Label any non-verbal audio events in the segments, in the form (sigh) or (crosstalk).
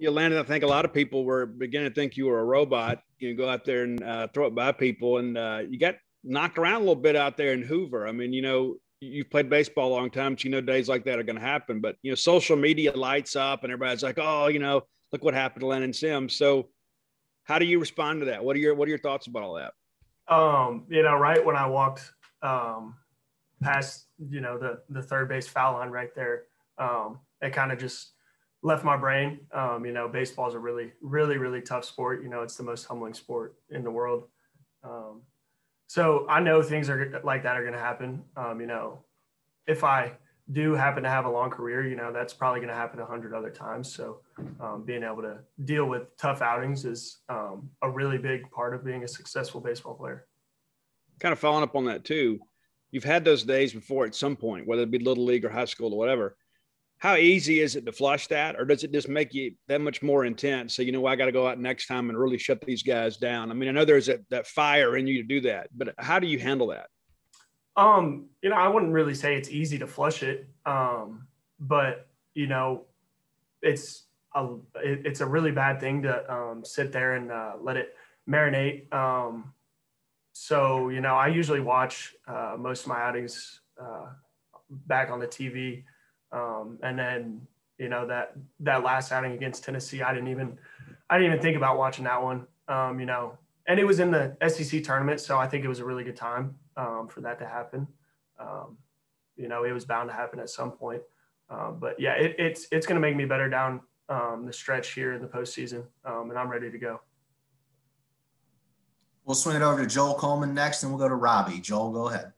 You landed. I think a lot of people were beginning to think you were a robot. You go out there and uh, throw it by people, and uh, you got knocked around a little bit out there in Hoover. I mean, you know, you've played baseball a long time, so you know days like that are going to happen. But you know, social media lights up, and everybody's like, "Oh, you know, look what happened to Landon Sims." So, how do you respond to that? What are your What are your thoughts about all that? Um, you know, right when I walked um, past, you know, the the third base foul line right there, um, it kind of just left my brain. Um, you know, baseball is a really, really, really tough sport. You know, it's the most humbling sport in the world. Um, so I know things are like that are going to happen. Um, you know, if I do happen to have a long career, you know, that's probably going to happen a hundred other times. So um, being able to deal with tough outings is um, a really big part of being a successful baseball player. Kind of following up on that too, you've had those days before at some point, whether it be little league or high school or whatever how easy is it to flush that? Or does it just make you that much more intense? So you know i got to go out next time and really shut these guys down. I mean i know there's that, that fire in you to do that but how do you handle that? Um you know i wouldn't really say it's easy to flush it um but you know it's a it, it's a really bad thing to um, sit there and uh, let it marinate. Um so you know i usually watch uh, most of my outings uh, back on the tv um, and then you know that that last outing against Tennessee, I didn't even I didn't even think about watching that one. Um, you know, and it was in the SEC tournament, so I think it was a really good time um, for that to happen. Um, you know, it was bound to happen at some point. Um, but yeah, it, it's it's going to make me better down um, the stretch here in the postseason, and I'm ready to go. We'll swing it over to Joel Coleman next, and we'll go to Robbie. Joel, go ahead.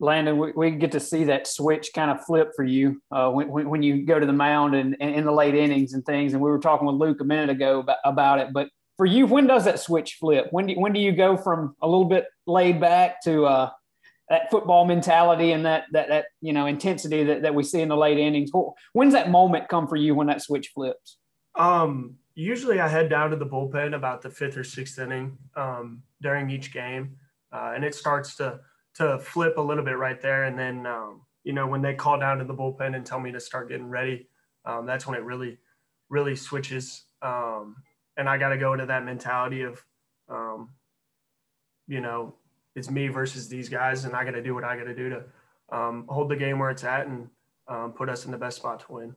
Landon, we, we get to see that switch kind of flip for you uh, when, when you go to the mound and, and, in the late innings and things. And we were talking with Luke a minute ago about, about it. But for you, when does that switch flip? When do, when do you go from a little bit laid back to uh, that football mentality and that, that, that you know, intensity that, that we see in the late innings? When's that moment come for you when that switch flips? Um, usually I head down to the bullpen about the fifth or sixth inning um, during each game. Uh, and it starts to – to flip a little bit right there. And then, um, you know, when they call down to the bullpen and tell me to start getting ready, um, that's when it really, really switches. Um, and I got to go into that mentality of, um, you know, it's me versus these guys, and I got to do what I got to do to um, hold the game where it's at and um, put us in the best spot to win.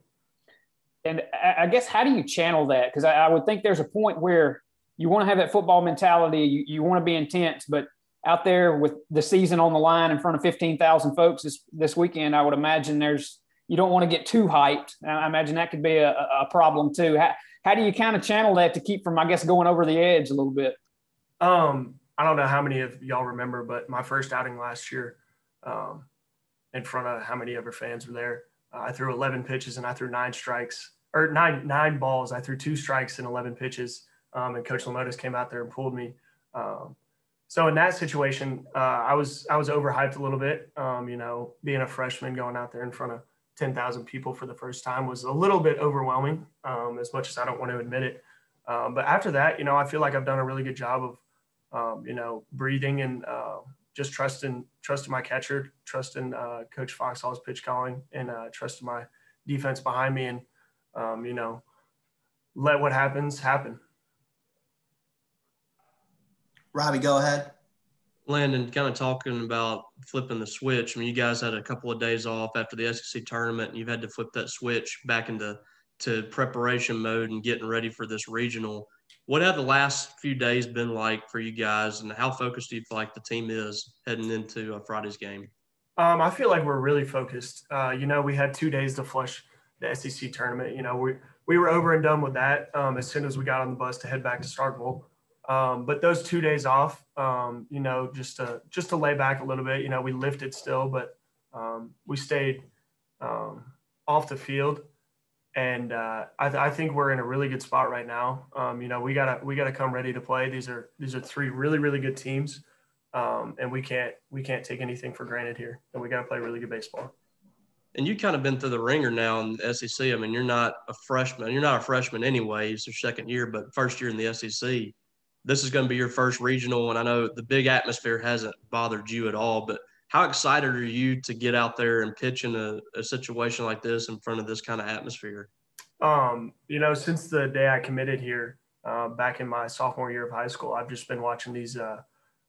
And I guess how do you channel that? Because I, would think there's a point where you want to have that football mentality, you, you want to be intense, but out there with the season on the line in front of 15,000 folks this, this weekend, I would imagine there's, you don't want to get too hyped. I imagine that could be a, a problem too. How, how do you kind of channel that to keep from, I guess, going over the edge a little bit? Um, I don't know how many of y'all remember, but my first outing last year, um, in front of how many ever fans were there, uh, I threw 11 pitches and I threw nine strikes or nine, nine balls. I threw two strikes and 11 pitches. Um, and coach Lemonis came out there and pulled me. Um, so in that situation, uh, I was I was overhyped a little bit. Um, you know, being a freshman going out there in front of ten thousand people for the first time was a little bit overwhelming. Um, as much as I don't want to admit it, um, but after that, you know, I feel like I've done a really good job of, um, you know, breathing and uh, just trusting trusting my catcher, trusting uh, Coach Foster's pitch calling, and uh, trusting my defense behind me, and um, you know, let what happens happen. Robbie, go ahead. Landon, kind of talking about flipping the switch. I mean, you guys had a couple of days off after the SEC tournament, and you've had to flip that switch back into to preparation mode and getting ready for this regional. What have the last few days been like for you guys, and how focused do you feel like the team is heading into Friday's game? Um, I feel like we're really focused. Uh, you know, we had two days to flush the SEC tournament. You know, we we were over and done with that um, as soon as we got on the bus to head back to Starkville. Um, but those two days off, um, you know, just to just to lay back a little bit. You know, we lifted still, but um, we stayed um, off the field, and uh, I, th- I, think we're in a really good spot right now. Um, you know, we gotta we gotta come ready to play. These are these are three really really good teams, um, and we can't we can't take anything for granted here, and we gotta play really good baseball. And you kind of been through the wringer now in the SEC. I mean, you're not a freshman. You're not a freshman anyway. It's your second year, but first year in the SEC this is going to be your first regional, and I know the big atmosphere hasn't bothered you at all, but how excited are you to get out there and pitch in a, a situation like this in front of this kind of atmosphere? Um, you know, since the day I committed here, uh, back in my sophomore year of high school, I've just been watching these uh,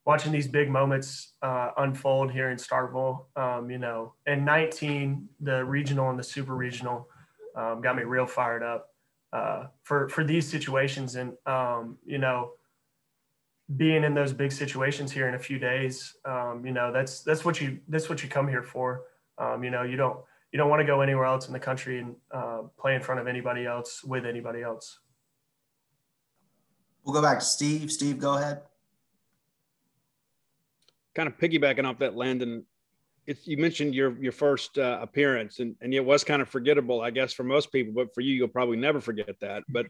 watching these big moments uh, unfold here in Starkville. Um, you know, in 19, the regional and the super regional um, got me real fired up uh, for for these situations, and um, you know, being in those big situations here in a few days. Um, you know, that's that's what you that's what you come here for. Um, you know, you don't you don't want to go anywhere else in the country and uh, play in front of anybody else with anybody else. We'll go back to Steve. Steve, go ahead. Kind of piggybacking off that, Landon. It's, you mentioned your your first uh, appearance, and, and it was kind of forgettable, I guess, for most people. But for you, you'll probably never forget that. But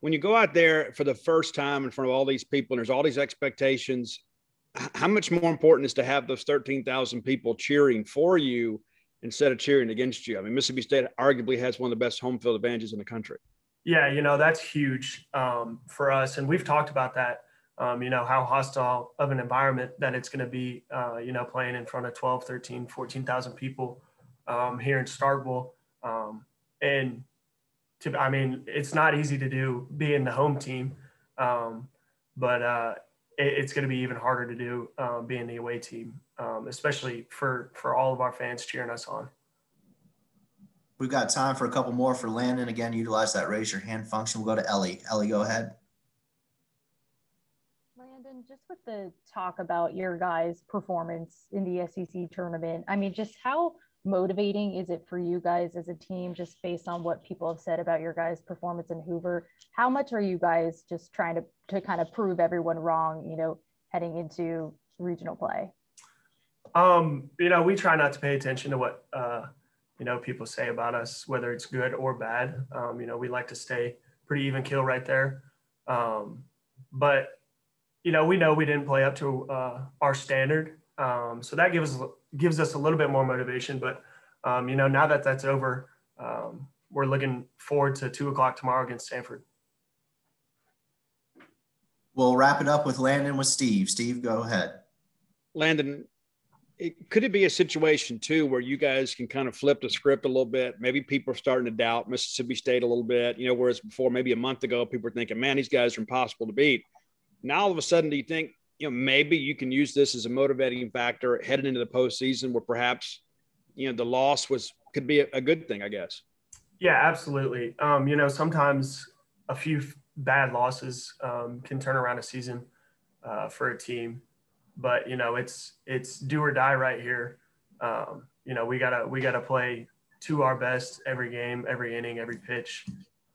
when you go out there for the first time in front of all these people, and there's all these expectations, how much more important is to have those 13,000 people cheering for you instead of cheering against you? I mean, Mississippi State arguably has one of the best home field advantages in the country. Yeah, you know, that's huge um, for us. And we've talked about that, um, you know, how hostile of an environment that it's going to be, uh, you know, playing in front of 12, 13, 14,000 people um, here in Starkville. Um, and to, I mean, it's not easy to do being the home team, um, but uh, it, it's going to be even harder to do uh, being the away team, um, especially for, for all of our fans cheering us on. We've got time for a couple more for Landon. Again, utilize that raise your hand function. We'll go to Ellie. Ellie, go ahead. Landon, just with the talk about your guys' performance in the SEC tournament, I mean, just how motivating is it for you guys as a team, just based on what people have said about your guys' performance in Hoover? How much are you guys just trying to, to kind of prove everyone wrong, you know, heading into regional play? Um, you know, we try not to pay attention to what uh, you know people say about us, whether it's good or bad. Um, you know, we like to stay pretty even kill right there. Um, but you know, we know we didn't play up to uh, our standard, um, so that gives gives us a little bit more motivation. But um, you know, now that that's over, um, we're looking forward to two o'clock tomorrow against Samford. We'll wrap it up with Landon with Steve. Steve, go ahead. Landon, it, could it be a situation too where you guys can kind of flip the script a little bit? Maybe people are starting to doubt Mississippi State a little bit, you know, whereas before, maybe a month ago, people were thinking, man, these guys are impossible to beat. Now, all of a sudden, do you think, you know, maybe you can use this as a motivating factor heading into the postseason where perhaps, you know, the loss was could be a, a good thing, I guess. Yeah, absolutely. Um, you know, sometimes a few bad losses um, can turn around a season uh, for a team but you know it's it's do or die right here. Um, you know we gotta we gotta play to our best every game, every inning, every pitch.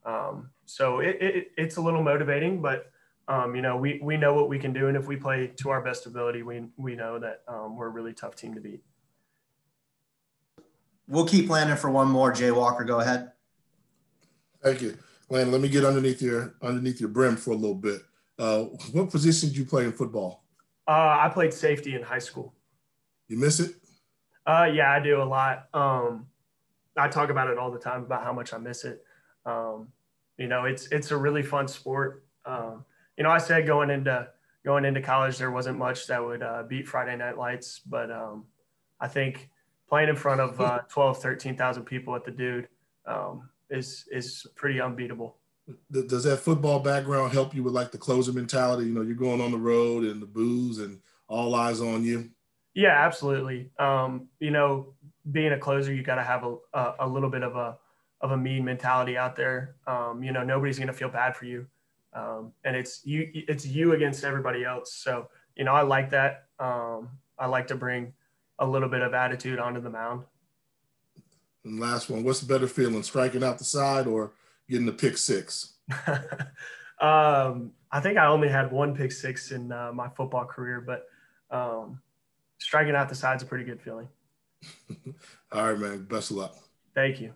Um, so it, it, it's a little motivating, but um, you know we we know what we can do, and if we play to our best ability, we we know that um, we're a really tough team to beat. We'll keep Landon for one more. Jay Walker, go ahead. Thank you, Landon. Let me get underneath your underneath your brim for a little bit. Uh, what position did you play in football? Uh, I played safety in high school. You miss it? Uh, yeah, I do a lot. Um, I talk about it all the time about how much I miss it. Um, you know, it's it's a really fun sport. Um, you know, I said going into going into college there wasn't much that would uh, beat Friday Night Lights, but um, I think playing in front of uh, (laughs) 12, 13,000 people at the Dude um, is is pretty unbeatable does that football background help you with like the closer mentality? You know, you're going on the road and the boos and all eyes on you. Yeah, absolutely. Um, you know, being a closer, you got to have a, a, a, little bit of a of a mean mentality out there. Um, you know, nobody's going to feel bad for you, um, and it's you it's you against everybody else. So you know, I like that. Um, I like to bring a little bit of attitude onto the mound. And last one, what's the better feeling, striking out the side or getting the pick six? (laughs) um, I think I only had one pick six in uh, my football career, but um, striking out the side's a pretty good feeling. (laughs) All right, man. Best of luck. Thank you.